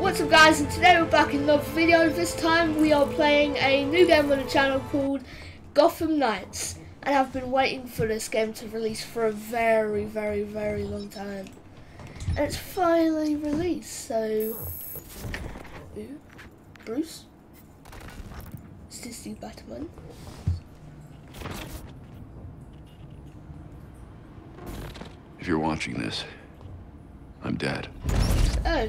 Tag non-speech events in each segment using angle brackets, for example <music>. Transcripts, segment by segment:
What's up guys and today we're back in another video. This time we are playing a new game on the channel called Gotham Knights. And I've been waiting for this game to release for a very very very long time. And it's finally released so... Ooh, Bruce? Is this the Batman? If you're watching this, I'm dead. Oh.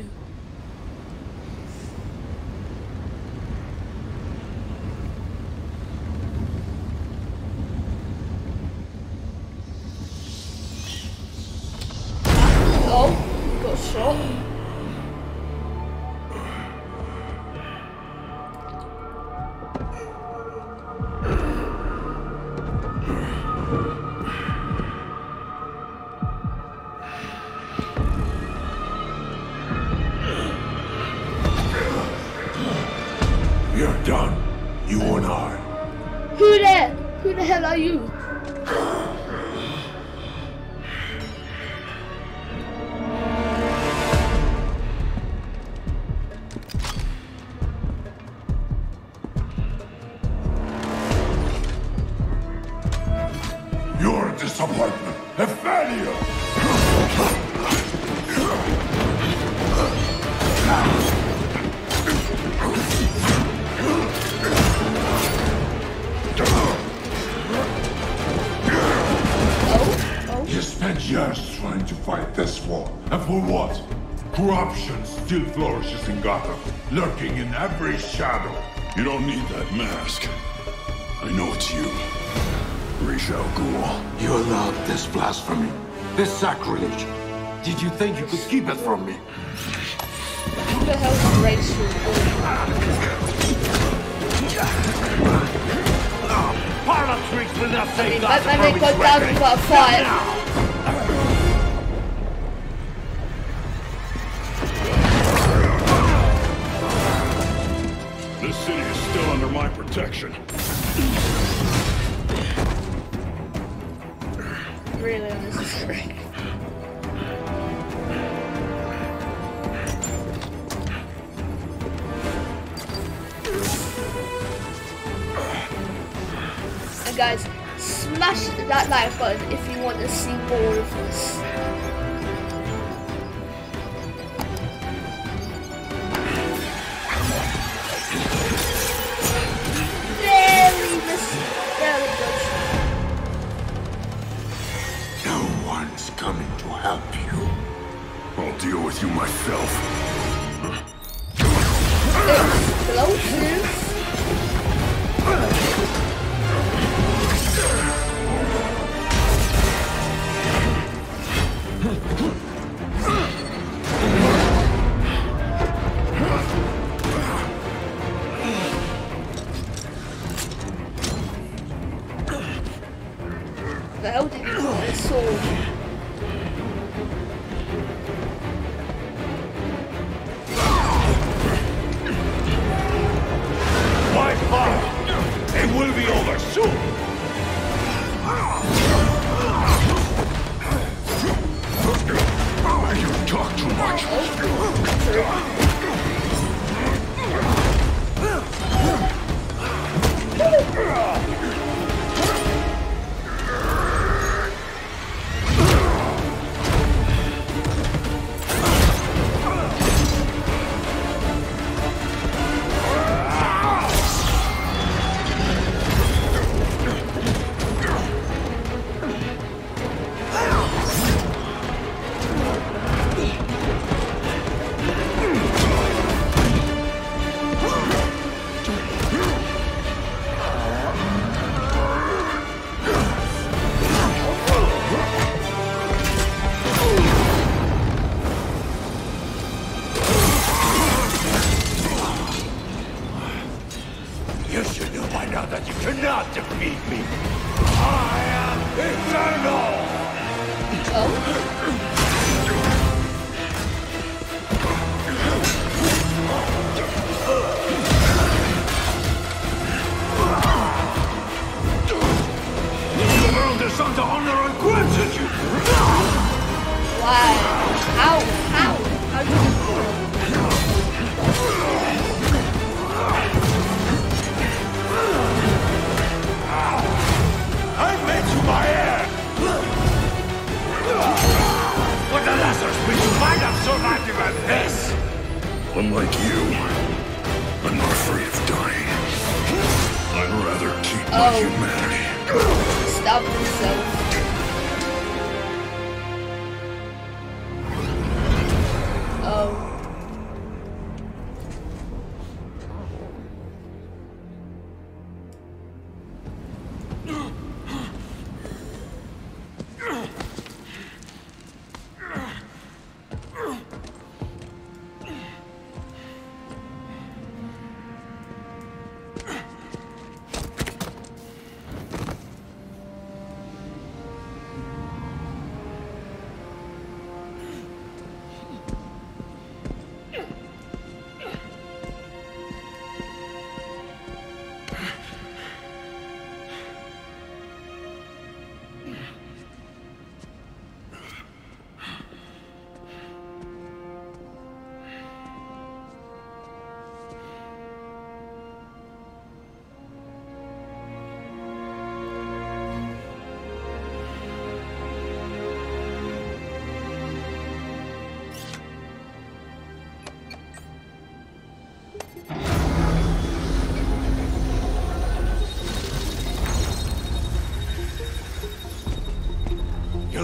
You're done. You and I. Who there? Who the hell are you? Lurking in every shadow. You don't need that mask. I know it's you. Ra's al Ghul. You allowed this blasphemy, this sacrilege. Did you think you could keep it from me? Who the hell is Rachel? Parlor tricks will not I save mean, Gotham Batman from got its down wreckage. to about survived even this! Unlike you, I'm not afraid of dying. I'd rather keep oh. my humanity. Stop yourself. Oh.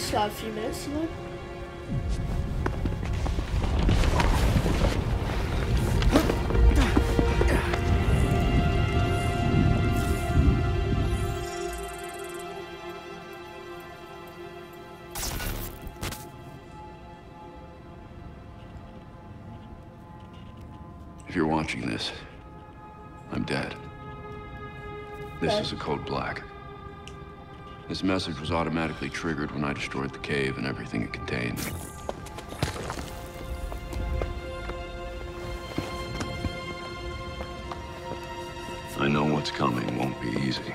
Just like a few minutes? If you're watching this, I'm dead. This Okay. is a code black. This message was automatically triggered when I destroyed the cave and everything it contained. I know what's coming won't be easy.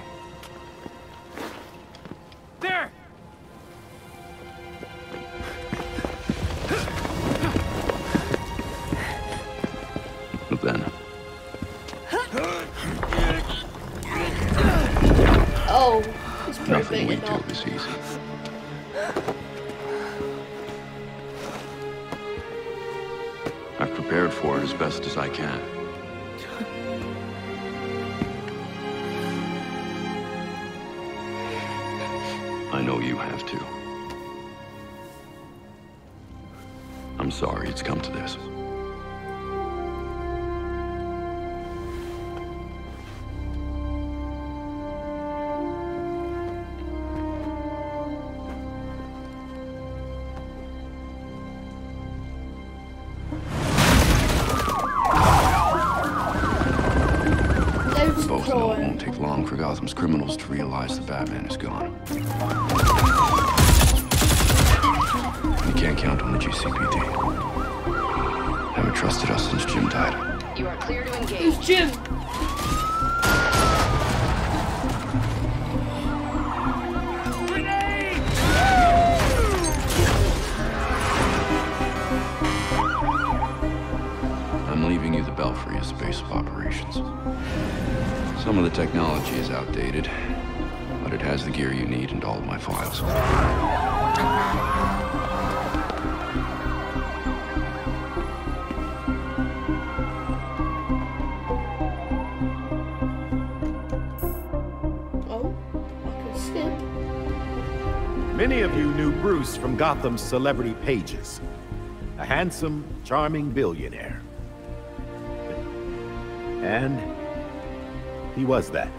Prepared for it as best as I can. I know you have to. I'm sorry it's come to this. I'm leaving you the Belfry as the base of operations. Some of the technology is outdated, but it has the gear you need and all of my files. Many of you knew Bruce from Gotham's celebrity pages. A handsome, charming billionaire. And he was that.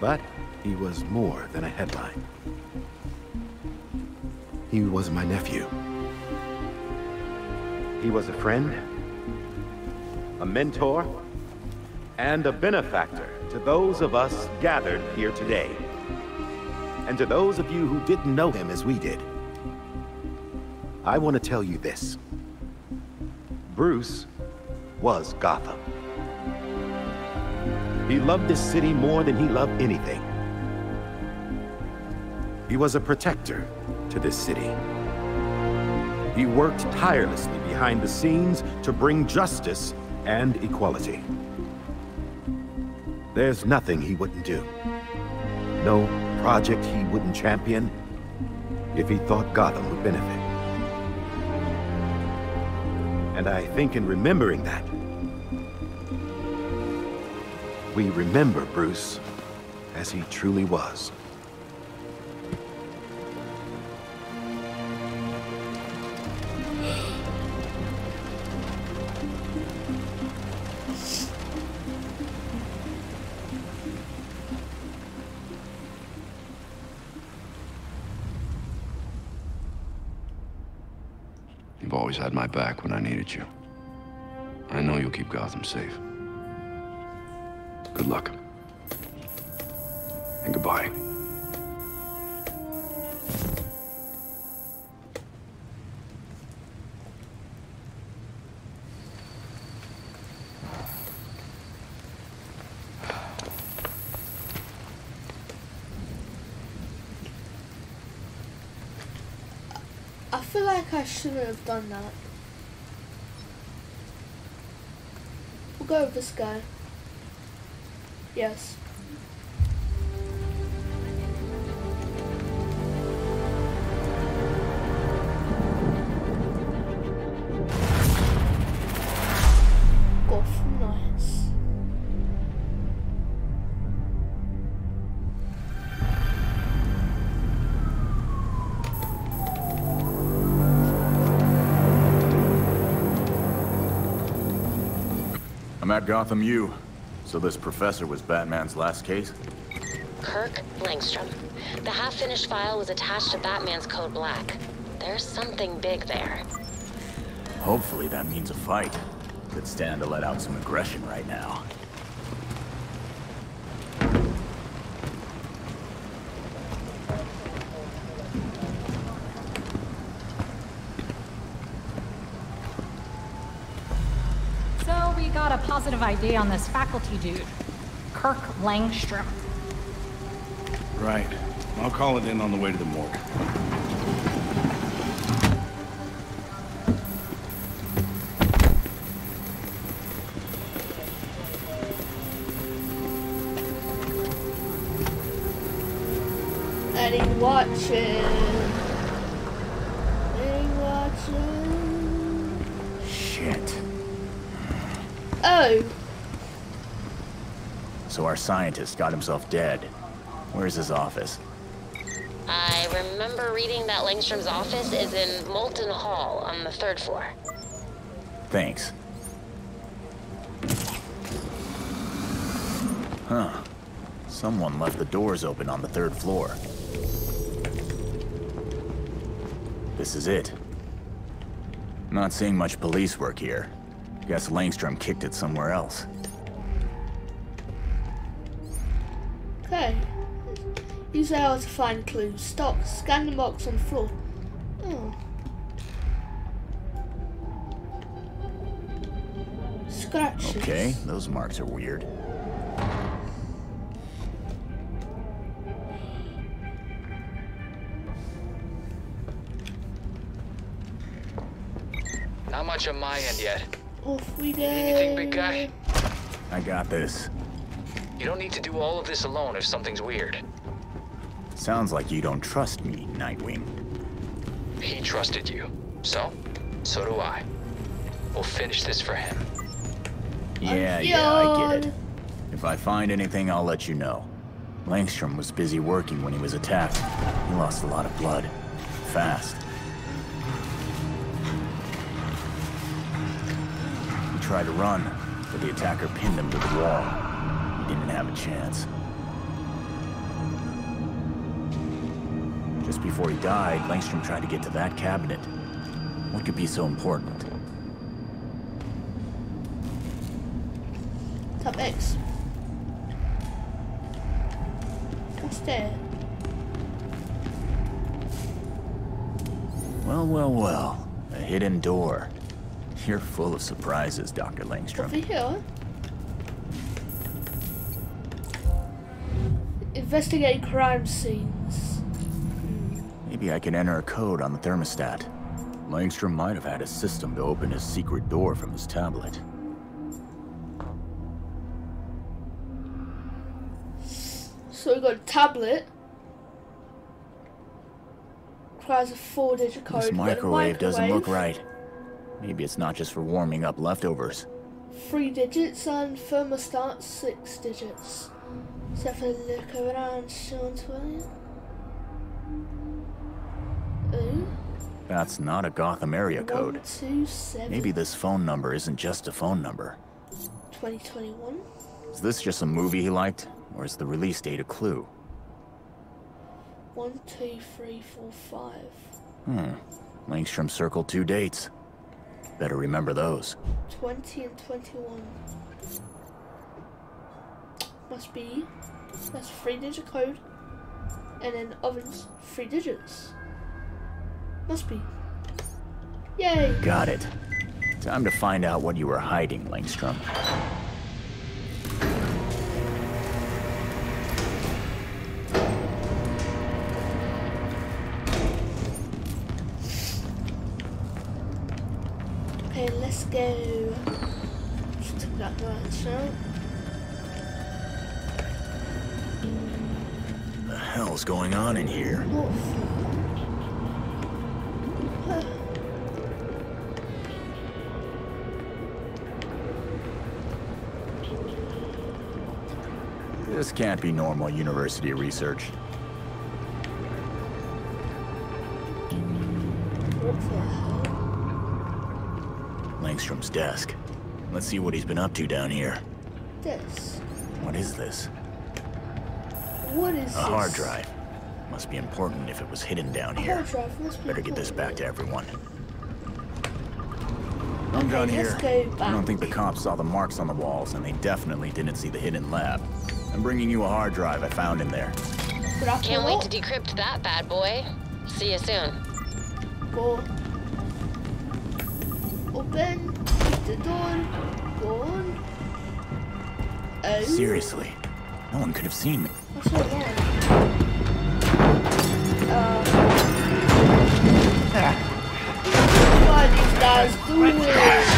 But he was more than a headline. He was my nephew. He was a friend, a mentor, and a benefactor to those of us gathered here today. And to those of you who didn't know him as we did, I want to tell you this. Bruce was Gotham. He loved this city more than he loved anything. He was a protector to this city. He worked tirelessly behind the scenes to bring justice and equality. There's nothing he wouldn't do. No project he wouldn't champion if he thought Gotham would benefit. And I think in remembering that, we remember Bruce as he truly was. You've always had my back when I needed you. I know you'll keep Gotham safe. Good luck. And goodbye. I feel like I shouldn't have done that. We'll go with this guy. Yes. I'm at Gotham U. So this professor was Batman's last case? Kirk Langstrom. The half-finished file was attached to Batman's Code Black. There's something big there. Hopefully that means a fight. Could stand to let out some aggression right now. So we got a positive ID on this faculty dude, Kirk Langstrom. Right. I'll call it in on the way to the morgue. And he watching. And scientist got himself dead. Where's his office? I remember reading that Langstrom's office is in Molten Hall on the third floor. Thanks. Huh. Someone left the doors open on the third floor. This is it. Not seeing much police work here. Guess Langstrom kicked it somewhere else. Okay. Use AR to find clues. Stop. Scan the marks on the floor. Oh. Scratches. Okay, those marks are weird. Not much on my end yet. Off we go. Anything, big guy? I got this. You don't need to do all of this alone if something's weird. Sounds like you don't trust me, Nightwing. He trusted you. So, so do I. We'll finish this for him. Yeah, yeah, I get it. If I find anything, I'll let you know. Langstrom was busy working when he was attacked. He lost a lot of blood. Fast. He tried to run, but the attacker pinned him to the wall. Didn't have a chance. Just before he died, Langstrom tried to get to that cabinet. What could be so important? Top X. What's there? Well, well, well. A hidden door. You're full of surprises, Dr. Langstrom. Over here. Investigate crime scenes. Maybe I can enter a code on the thermostat. Langstrom might have had a system to open his secret door from his tablet. So we got a tablet. Requires a four-digit code. This We've got a microwave doesn't look right. Maybe it's not just for warming up leftovers. Three digits and thermostat six digits. So if I look around, Sean Twain. That's not a Gotham area code. Maybe this phone number isn't just a phone number. 2021. Is this just a movie he liked? Or is the release date a clue? One, two, three, four, five. Hmm. Langstrom circled two dates. Better remember those. 20 and 21. Must be. That's three digit code. And then ovens, three digits. Must be. Yay! Got it. Time to find out what you were hiding, Langstrom. Okay, let's go. Just took that glance hell's going on in here? This can't be normal university research. What the hell? Langstrom's desk. Let's see what he's been up to down here. This. What is this? What is A hard drive. Must be important if it was hidden down A here. hard drive must be Better get this back to everyone. I'm Okay, done here. go I don't think the cops saw the marks on the walls, and they definitely didn't see the hidden lab. I'm bringing you a hard drive I found in there. Can't wait to decrypt that bad boy. See you soon. Go. Open. The door. Go on. Seriously, no one could have seen me. Going? Uh. What are these guys doing?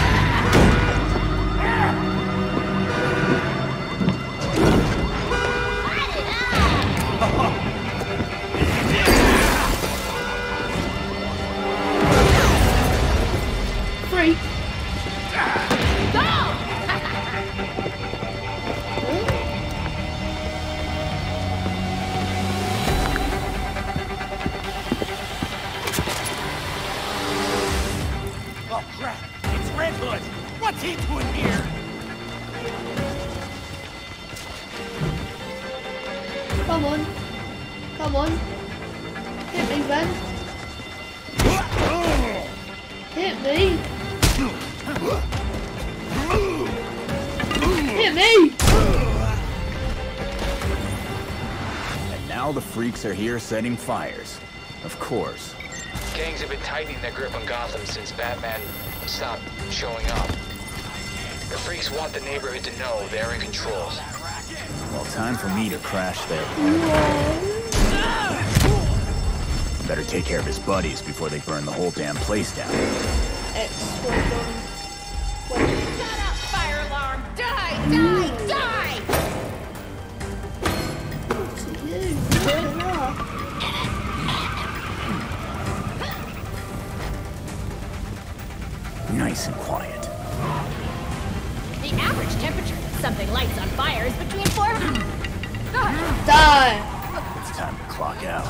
Come on. Come on. Hit me, Ben. Hit me. Hit me. And now the freaks are here setting fires. Of course. Gangs have been tightening their grip on Gotham since Batman stopped showing up. The freaks want the neighborhood to know they're in control. Well, time for me to crash there. Better take care of his buddies before they burn the whole damn place down. Shut up, fire alarm! Die, die, die! Nice and quiet. The average temperature that something lights on fire is Die! It's time to clock out.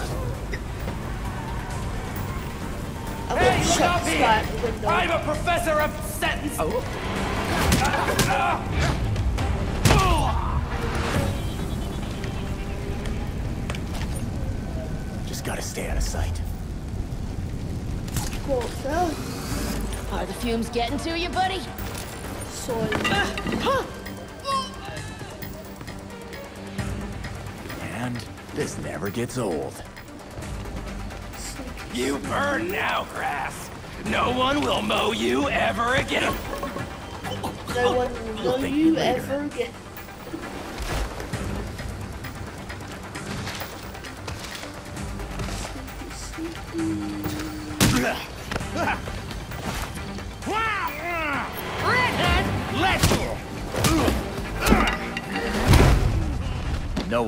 I'm gonna shut this guy window. I'm a professor of sentence. Oh. Just gotta stay out of sight. Water. Are the fumes getting to you, buddy? Soil. Ah, this never gets old. You burn now, grass. No one will mow you ever again. No one will you you ever again.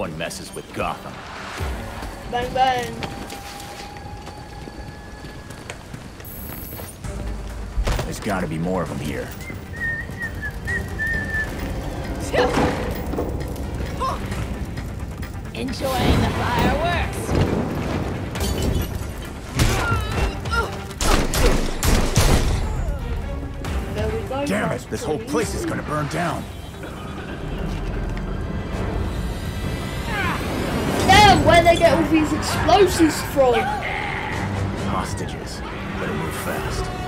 One messes with Gotham. Bang bang. There's gotta be more of them here. <laughs> Enjoying the fireworks. There we go. Damn it, this whole place is gonna burn down. Damn, where they get all these explosives from? Hostages. Better move fast.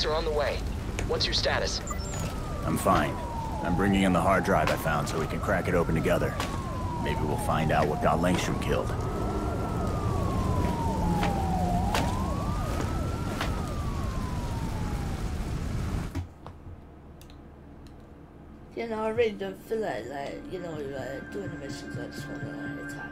Paramedics are on the way. What's your status? I'm fine. I'm bringing in the hard drive I found so we can crack it open together. Maybe we'll find out what got Langstrom killed. You know, I really don't feel like, like you know, like doing the missions. I just want to like, attack,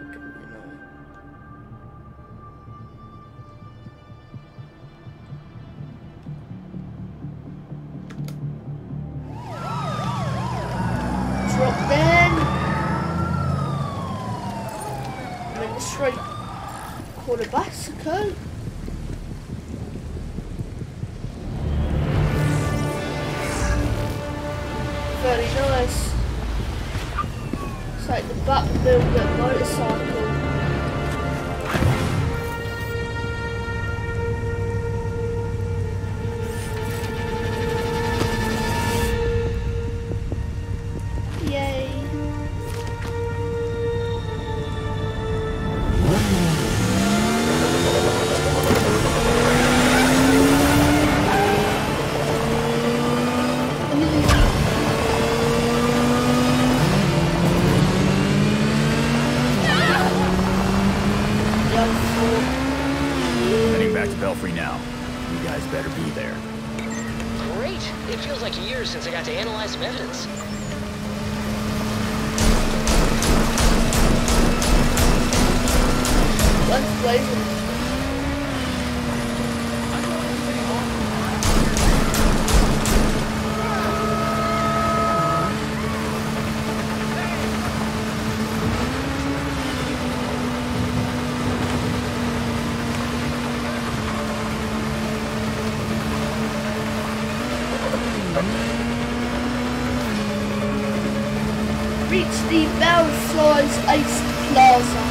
the Bellflower's Ice Plaza.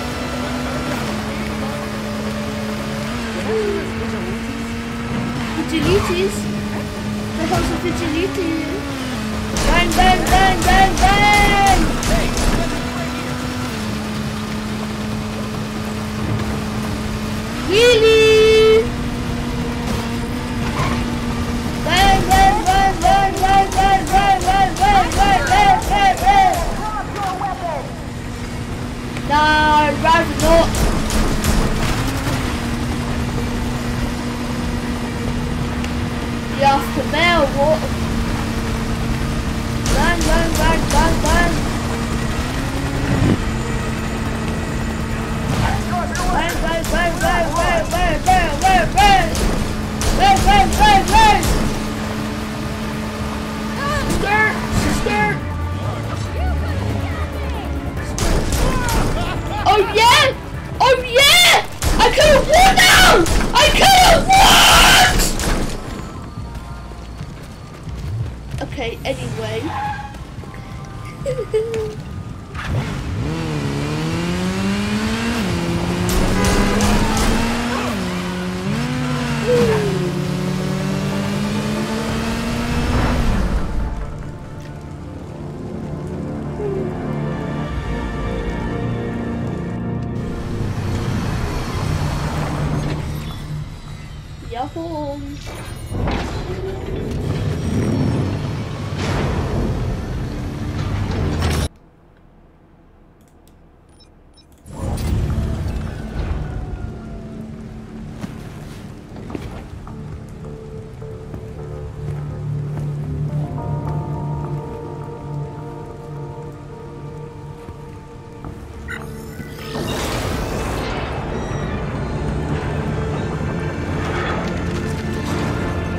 Vigilantes? The hell's a vigilante? Bang, bang, bang, bang, bang! Wheelie!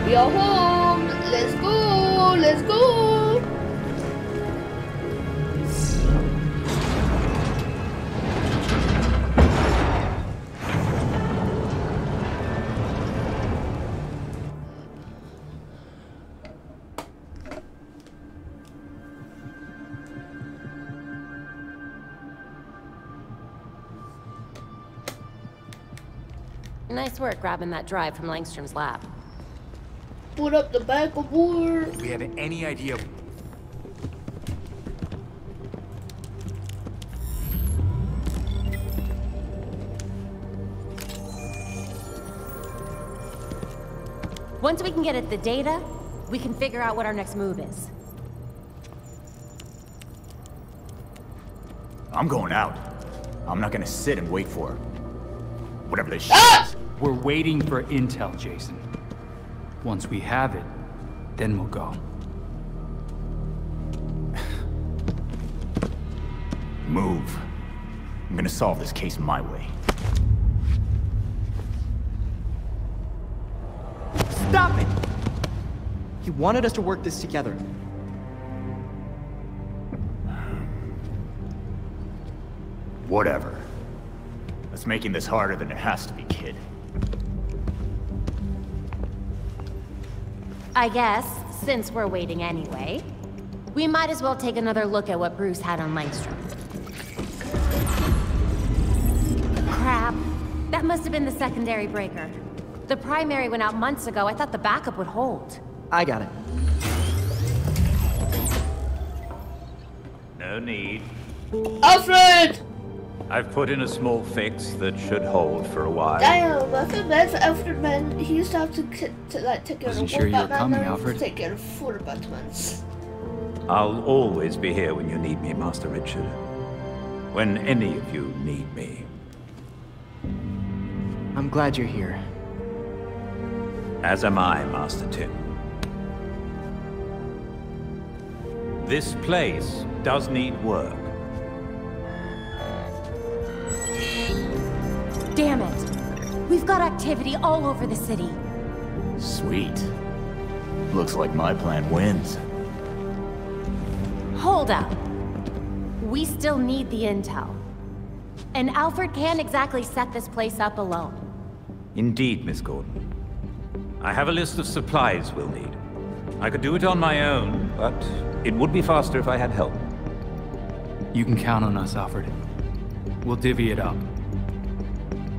We are home. Let's go. Let's go. Nice work grabbing that drive from Langstrom's lab. Put up the back of war. We have any idea? Once we can get at the data, we can figure out what our next move is. I'm going out. I'm not gonna sit and wait for whatever this shit Ah! is. We're waiting for intel, Jason. Once we have it, then we'll go. Move. I'm gonna solve this case my way. Stop it! He wanted us to work this together. Whatever. That's making this harder than it has to be, kid. I guess, since we're waiting anyway, we might as well take another look at what Bruce had on Langstrom. Crap. That must have been the secondary breaker. The primary went out months ago. I thought the backup would hold. I got it. No need. Alfred! I've put in a small fix that should hold for a while. Damn, I feel bad for Alfred, man. He used to have to, to like take care of Wasn't one sure you were Batman, coming, now to Alfred. Take care of four Batmans. I'll always be here when you need me, Master Richard. When any of you need me. I'm glad you're here. As am I, Master Tim. This place does need work. Got activity all over the city. Sweet. Looks like my plan wins. Hold up. We still need the intel. And Alfred can't exactly set this place up alone. Indeed, Miss Gordon. I have a list of supplies we'll need. I could do it on my own, but it would be faster if I had help. You can count on us, Alfred. We'll divvy it up.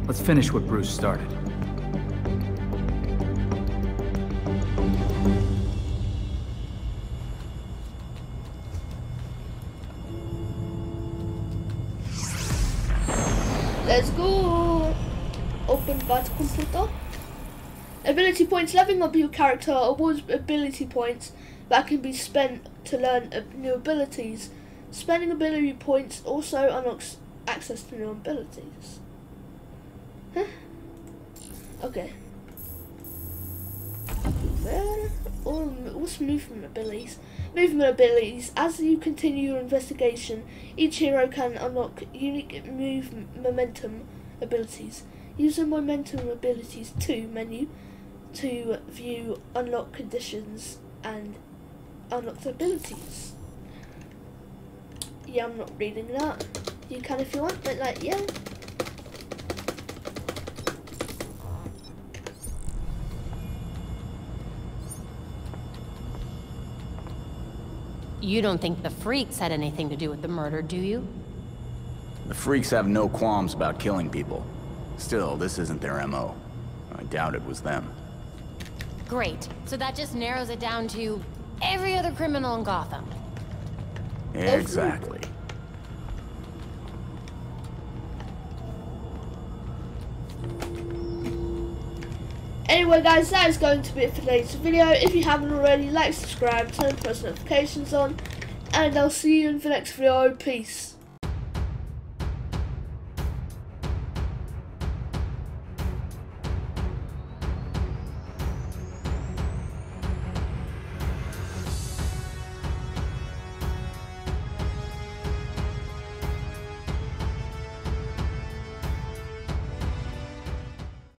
Let's finish what Bruce started. Let's go! Open bad computer. Ability points. Leveling up your character awards ability points that can be spent to learn new abilities. Spending ability points also unlocks access to new abilities. Huh? Okay. There. All, what's movement abilities? Movement abilities. As you continue your investigation, each hero can unlock unique move momentum abilities. Use the momentum abilities to menu to view unlock conditions and unlocked abilities. Yeah, I'm not reading that. You can if you want, but like, yeah. You don't think the freaks had anything to do with the murder, do you? The freaks have no qualms about killing people. Still, this isn't their MO. I doubt it was them. Great. So that just narrows it down to every other criminal in Gotham. Exactly. Anyway guys, that is going to be it for today's video. If you haven't already, like, subscribe, turn post notifications on, and I'll see you in the next video. Peace.